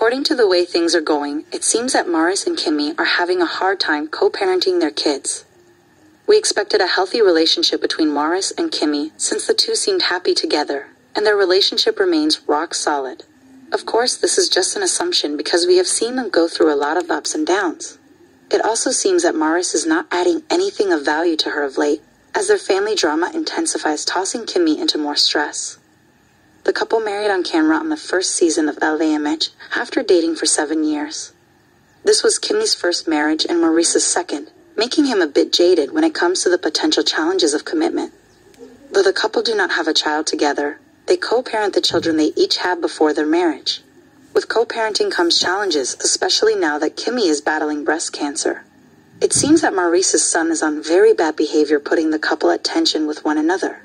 According to the way things are going, it seems that Maurice and Kimmi are having a hard time co-parenting their kids. We expected a healthy relationship between Maurice and Kimmi since the two seemed happy together, and their relationship remains rock solid. Of course, this is just an assumption because we have seen them go through a lot of ups and downs. It also seems that Maurice is not adding anything of value to her of late, as their family drama intensifies, tossing Kimmi into more stress. The couple married on camera on the first season of LAMH after dating for seven years. This was Kimmi's first marriage and Maurice's second, making him a bit jaded when it comes to the potential challenges of commitment. Though the couple do not have a child together, they co-parent the children they each had before their marriage. With co-parenting comes challenges, especially now that Kimmi is battling breast cancer. It seems that Maurice's son is on very bad behavior putting the couple at tension with one another.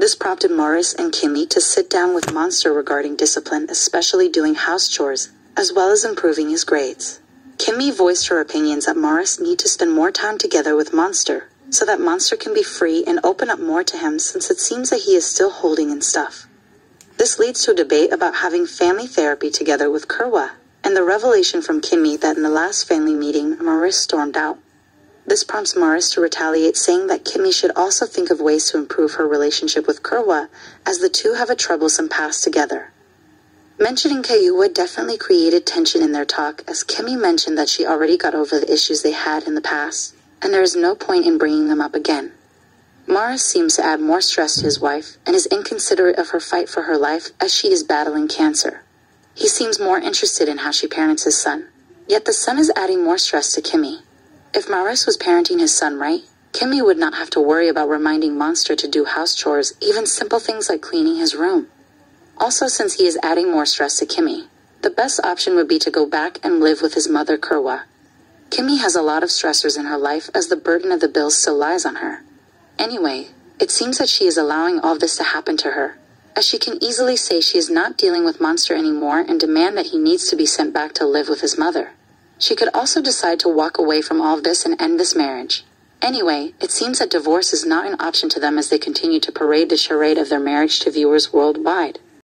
This prompted Maurice and Kimmi to sit down with Monster regarding discipline, especially doing house chores, as well as improving his grades. Kimmi voiced her opinions that Maurice need to spend more time together with Monster, so that Monster can be free and open up more to him since it seems that he is still holding in stuff. This leads to a debate about having family therapy together with Kiuhwa, and the revelation from Kimmi that in the last family meeting, Maurice stormed out. This prompts Maurice to retaliate, saying that Kimmi should also think of ways to improve her relationship with Kiuhwa, as the two have a troublesome past together. Mentioning Kiuhwa definitely created tension in their talk, as Kimmi mentioned that she already got over the issues they had in the past, and there is no point in bringing them up again. Maurice seems to add more stress to his wife and is inconsiderate of her fight for her life as she is battling cancer. He seems more interested in how she parents his son, yet the son is adding more stress to Kimmi. If Maurice was parenting his son right, Kimmi would not have to worry about reminding Monster to do house chores, even simple things like cleaning his room. Also, since he is adding more stress to Kimmi, the best option would be to go back and live with his mother, Kiuhwa. Kimmi has a lot of stressors in her life as the burden of the bills still lies on her. Anyway, it seems that she is allowing all this to happen to her, as she can easily say she is not dealing with Monster anymore and demand that he needs to be sent back to live with his mother. She could also decide to walk away from all this and end this marriage. Anyway, it seems that divorce is not an option to them as they continue to parade the charade of their marriage to viewers worldwide.